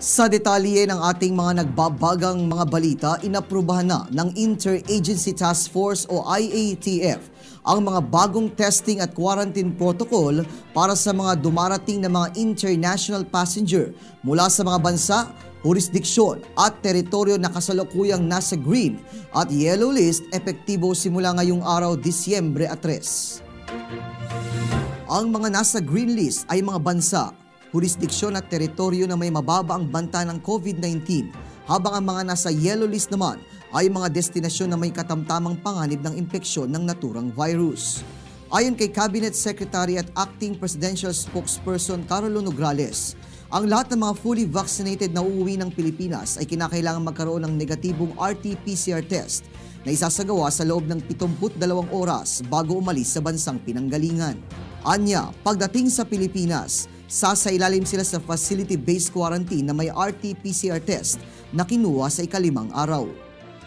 Sa detalye ng ating mga nagbabagang mga balita, inaprubahan na ng Interagency Task Force o IATF ang mga bagong testing at quarantine protocol para sa mga dumarating na mga international passenger mula sa mga bansa, jurisdiksyon at teritoryo na kasalukuyang nasa green at yellow list epektibo simula ngayong araw Disyembre 3. Ang mga nasa green list ay mga bansa jurisdiksyon at teritoryo na may mababa ang banta ng COVID-19 habang ang mga nasa yellow list naman ay mga destinasyon na may katamtamang panganib ng impeksyon ng naturang virus. Ayon kay Cabinet Secretary at Acting Presidential Spokesperson Carlo Nograles, ang lahat ng mga fully vaccinated na uuwi ng Pilipinas ay kinakailangan magkaroon ng negatibong RT-PCR test na isasagawa sa loob ng 72 oras bago umalis sa bansang pinanggalingan. Anya, pagdating sa Pilipinas, sasailalim sila sa facility-based quarantine na may RT-PCR test na kinuha sa ikalimang araw.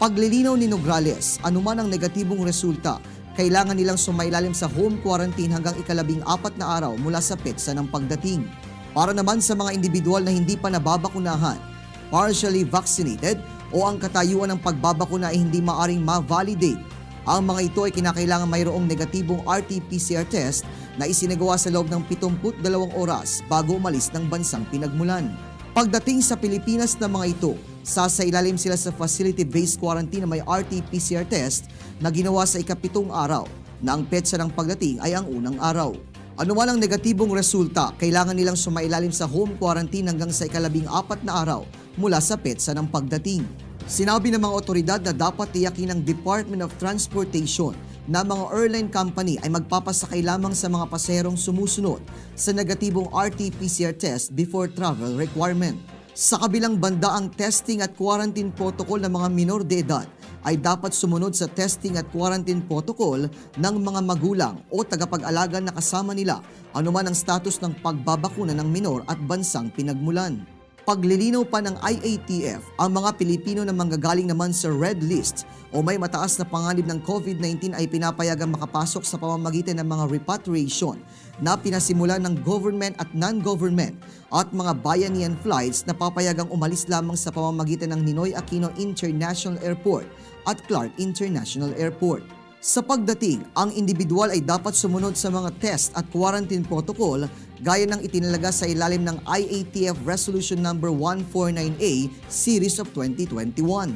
Paglilinaw ni Nograles, anuman ang negatibong resulta, kailangan nilang sumailalim sa home quarantine hanggang ikalabing apat na araw mula sa petsa ng pagdating. Para naman sa mga individual na hindi pa nababakunahan, partially vaccinated o ang katayuan ng pagbabakuna ay hindi maaring ma-validate ang mga ito ay kinakailangan mayroong negatibong RT-PCR test na isinagawa sa loob ng 72 oras bago umalis ng bansang pinagmulan. Pagdating sa Pilipinas na mga ito, sasailalim sila sa facility-based quarantine na may RT-PCR test na ginawa sa ikapitong araw na ang petsa ng pagdating ay ang unang araw. Ano man ang negatibong resulta, kailangan nilang sumailalim sa home quarantine hanggang sa ikalabing apat na araw mula sa petsa ng pagdating. Sinabi ng mga otoridad na dapat tiyakin ng Department of Transportation na mga airline company ay magpapasakay lamang sa mga paserong sumusunod sa negatibong RT-PCR test before travel requirement. Sa kabilang banda ang testing at quarantine protocol ng mga minor de edad ay dapat sumunod sa testing at quarantine protocol ng mga magulang o tagapag-alaga na kasama nila anuman ang status ng pagbabakuna ng minor at bansang pinagmulan. Paglilinaw pa ng IATF, ang mga Pilipino na manggagaling naman sa red list o may mataas na panganib ng COVID-19 ay pinapayagang makapasok sa pamamagitan ng mga repatriation na pinasimulan ng government at non-government at mga bayanihan flights na papayagang umalis lamang sa pamamagitan ng Ninoy Aquino International Airport at Clark International Airport. Sa pagdating, ang individual ay dapat sumunod sa mga test at quarantine protocol gaya ng itinalaga sa ilalim ng IATF Resolution No. 149A Series of 2021.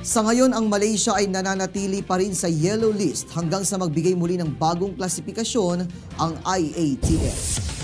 Sa ngayon, ang Malaysia ay nananatili pa rin sa yellow list hanggang sa magbigay muli ng bagong klasifikasyon ang IATF.